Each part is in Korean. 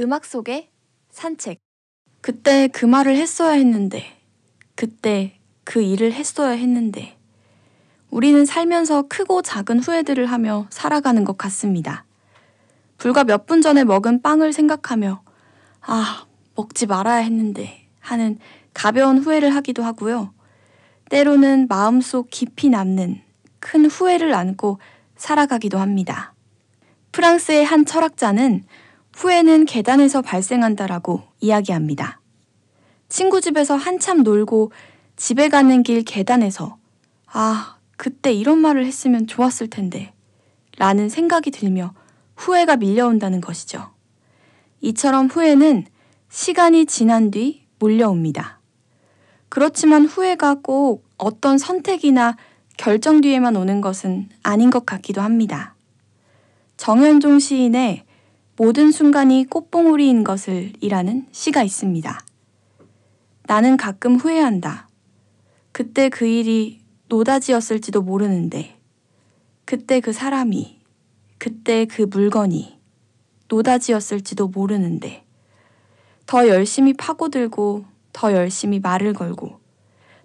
음악 속의 산책. 그때 그 말을 했어야 했는데, 그때 그 일을 했어야 했는데, 우리는 살면서 크고 작은 후회들을 하며 살아가는 것 같습니다. 불과 몇 분 전에 먹은 빵을 생각하며, 아, 먹지 말아야 했는데 하는 가벼운 후회를 하기도 하고요. 때로는 마음속 깊이 남는 큰 후회를 안고 살아가기도 합니다. 프랑스의 한 철학자는 후회는 계단에서 발생한다라고 이야기합니다. 친구 집에서 한참 놀고 집에 가는 길 계단에서 아, 그때 이런 말을 했으면 좋았을 텐데 라는 생각이 들며 후회가 밀려온다는 것이죠. 이처럼 후회는 시간이 지난 뒤 몰려옵니다. 그렇지만 후회가 꼭 어떤 선택이나 결정 뒤에만 오는 것은 아닌 것 같기도 합니다. 정현종 시인의 모든 순간이 꽃봉오리인 것을 이라는 시가 있습니다. 나는 가끔 후회한다. 그때 그 일이 노다지였을지도 모르는데, 그때 그 사람이, 그때 그 물건이 노다지였을지도 모르는데, 더 열심히 파고들고, 더 열심히 말을 걸고,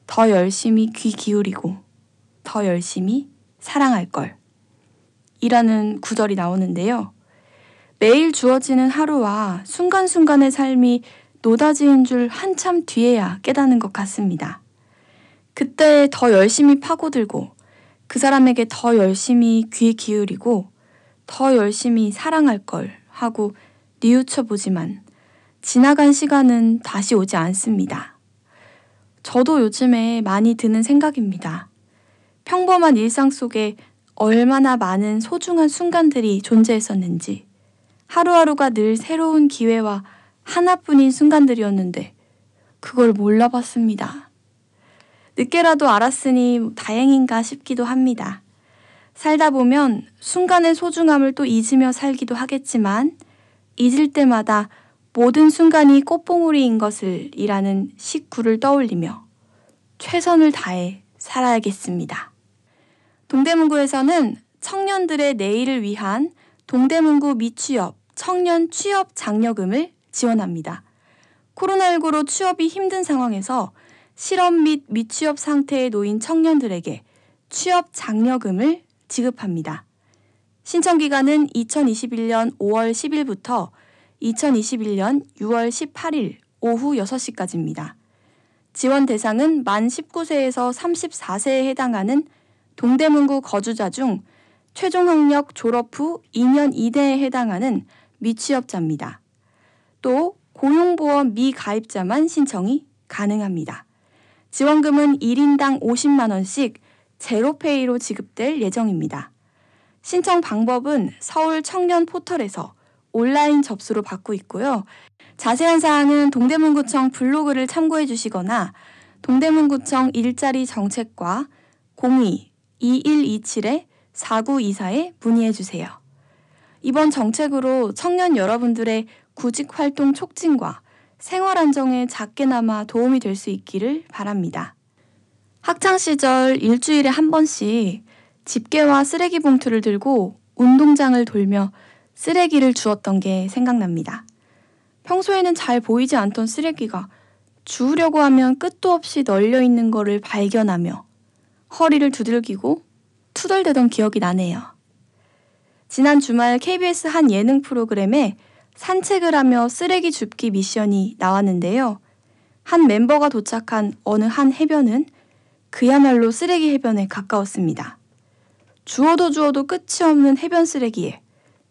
더 열심히 귀 기울이고, 더 열심히 사랑할 걸. 이라는 구절이 나오는데요. 매일 주어지는 하루와 순간순간의 삶이 노다지인 줄 한참 뒤에야 깨닫는 것 같습니다. 그때 더 열심히 파고들고 그 사람에게 더 열심히 귀 기울이고 더 열심히 사랑할 걸 하고 뉘우쳐 보지만 지나간 시간은 다시 오지 않습니다. 저도 요즘에 많이 드는 생각입니다. 평범한 일상 속에 얼마나 많은 소중한 순간들이 존재했었는지, 하루하루가 늘 새로운 기회와 하나뿐인 순간들이었는데, 그걸 몰라봤습니다. 늦게라도 알았으니 다행인가 싶기도 합니다. 살다 보면 순간의 소중함을 또 잊으며 살기도 하겠지만, 잊을 때마다 모든 순간이 꽃봉오리인 것을 이라는 식구를 떠올리며 최선을 다해 살아야겠습니다. 동대문구에서는 청년들의 내일을 위한 동대문구 미취업 청년 취업 장려금을 지원합니다. 코로나19로 취업이 힘든 상황에서 실업 및 미취업 상태에 놓인 청년들에게 취업 장려금을 지급합니다. 신청 기간은 2021년 5월 10일부터 2021년 6월 18일 오후 6시까지입니다. 지원 대상은 만 19세에서 34세에 해당하는 동대문구 거주자 중 최종 학력 졸업 후 2년 이내에 해당하는 미취업자입니다. 또 고용보험 미가입자만 신청이 가능합니다. 지원금은 1인당 50만원씩 제로페이로 지급될 예정입니다. 신청 방법은 서울 청년 포털에서 온라인 접수로 받고 있고요. 자세한 사항은 동대문구청 블로그를 참고해 주시거나 동대문구청 일자리 정책과 02-2127-4924에 문의해 주세요. 이번 정책으로 청년 여러분들의 구직 활동 촉진과 생활 안정에 작게나마 도움이 될 수 있기를 바랍니다. 학창 시절 일주일에 한 번씩 집게와 쓰레기 봉투를 들고 운동장을 돌며 쓰레기를 주었던 게 생각납니다. 평소에는 잘 보이지 않던 쓰레기가 주우려고 하면 끝도 없이 널려 있는 거를 발견하며 허리를 두들기고 투덜대던 기억이 나네요. 지난 주말 KBS 한 예능 프로그램에 산책을 하며 쓰레기 줍기 미션이 나왔는데요. 한 멤버가 도착한 어느 한 해변은 그야말로 쓰레기 해변에 가까웠습니다. 주워도 주워도 끝이 없는 해변 쓰레기에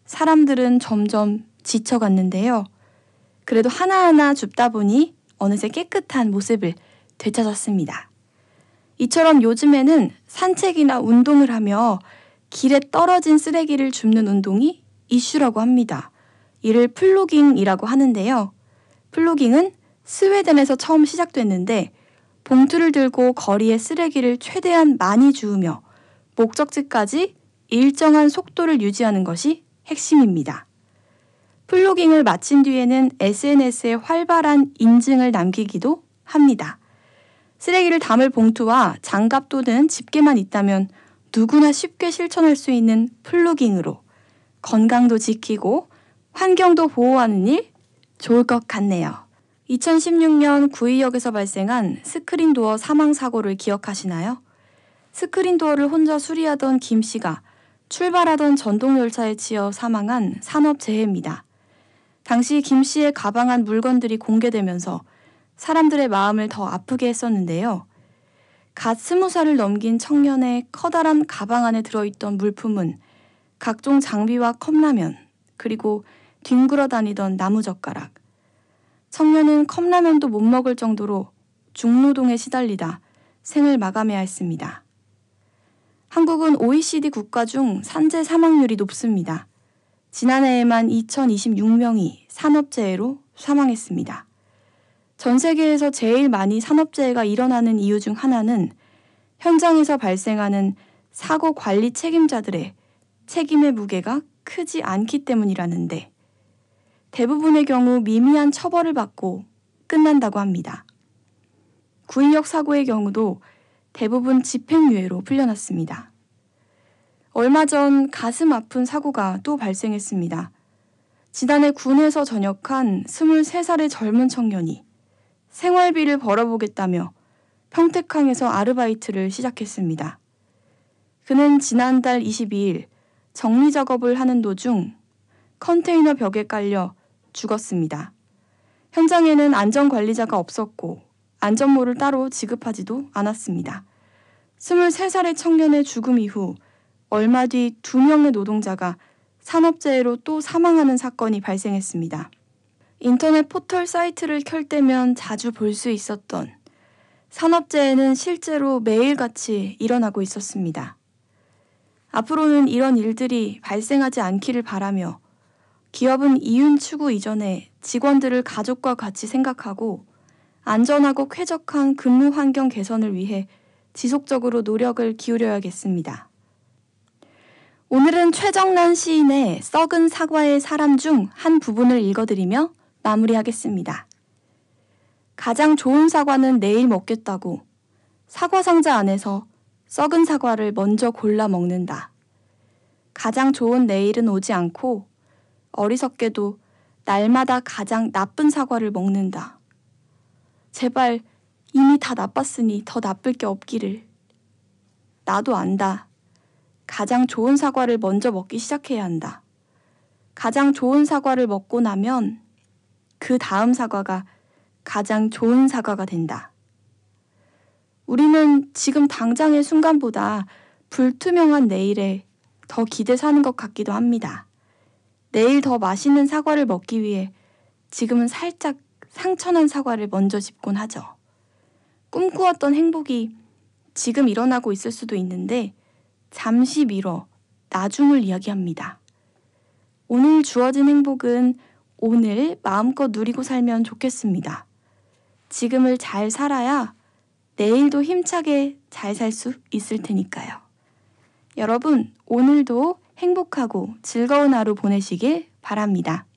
사람들은 점점 지쳐갔는데요. 그래도 하나하나 줍다 보니 어느새 깨끗한 모습을 되찾았습니다. 이처럼 요즘에는 산책이나 운동을 하며 길에 떨어진 쓰레기를 줍는 운동이 이슈라고 합니다. 이를 plogging이라고 하는데요. plogging은 스웨덴에서 처음 시작됐는데 봉투를 들고 거리에 쓰레기를 최대한 많이 주우며 목적지까지 일정한 속도를 유지하는 것이 핵심입니다. plogging을 마친 뒤에는 SNS에 활발한 인증을 남기기도 합니다. 쓰레기를 담을 봉투와 장갑 또는 집게만 있다면 누구나 쉽게 실천할 수 있는 plogging으로 건강도 지키고 환경도 보호하는 일 좋을 것 같네요. 2016년 구의역에서 발생한 스크린 도어 사망 사고를 기억하시나요? 스크린 도어를 혼자 수리하던 김 씨가 출발하던 전동열차에 치여 사망한 산업재해입니다. 당시 김 씨의 가방 안 물건들이 공개되면서 사람들의 마음을 더 아프게 했었는데요. 갓 스무 살을 넘긴 청년의 커다란 가방 안에 들어있던 물품은 각종 장비와 컵라면, 그리고 뒹굴어 다니던 나무젓가락. 청년은 컵라면도 못 먹을 정도로 중노동에 시달리다 생을 마감해야 했습니다. 한국은 OECD 국가 중 산재 사망률이 높습니다. 지난해에만 2026명이 산업재해로 사망했습니다. 전 세계에서 제일 많이 산업재해가 일어나는 이유 중 하나는 현장에서 발생하는 사고 관리 책임자들의 책임의 무게가 크지 않기 때문이라는데 대부분의 경우 미미한 처벌을 받고 끝난다고 합니다. 구인역 사고의 경우도 대부분 집행유예로 풀려났습니다. 얼마 전 가슴 아픈 사고가 또 발생했습니다. 지난해 군에서 전역한 23살의 젊은 청년이 생활비를 벌어보겠다며 평택항에서 아르바이트를 시작했습니다. 그는 지난달 22일 정리 작업을 하는 도중 컨테이너 벽에 깔려 죽었습니다. 현장에는 안전관리자가 없었고 안전모를 따로 지급하지도 않았습니다. 23살의 청년의 죽음 이후 얼마 뒤 두 명의 노동자가 산업재해로 또 사망하는 사건이 발생했습니다. 인터넷 포털 사이트를 켤 때면 자주 볼 수 있었던 산업재해는 실제로 매일같이 일어나고 있었습니다. 앞으로는 이런 일들이 발생하지 않기를 바라며 기업은 이윤 추구 이전에 직원들을 가족과 같이 생각하고 안전하고 쾌적한 근무 환경 개선을 위해 지속적으로 노력을 기울여야겠습니다. 오늘은 최정란 시인의 썩은 사과의 사람 중 한 부분을 읽어드리며 마무리하겠습니다. 가장 좋은 사과는 내일 먹겠다고 사과 상자 안에서 썩은 사과를 먼저 골라 먹는다. 가장 좋은 내일은 오지 않고 어리석게도 날마다 가장 나쁜 사과를 먹는다. 제발 이미 다 나빴으니 더 나쁠 게 없기를. 나도 안다. 가장 좋은 사과를 먼저 먹기 시작해야 한다. 가장 좋은 사과를 먹고 나면 그 다음 사과가 가장 좋은 사과가 된다. 우리는 지금 당장의 순간보다 불투명한 내일에 더 기대 사는 것 같기도 합니다. 내일 더 맛있는 사과를 먹기 위해 지금은 살짝 상처난 사과를 먼저 짚곤 하죠. 꿈꾸었던 행복이 지금 일어나고 있을 수도 있는데 잠시 미뤄 나중을 이야기합니다. 오늘 주어진 행복은 오늘 마음껏 누리고 살면 좋겠습니다. 지금을 잘 살아야 내일도 힘차게 잘 살 수 있을 테니까요. 여러분, 오늘도 행복하고 즐거운 하루 보내시길 바랍니다.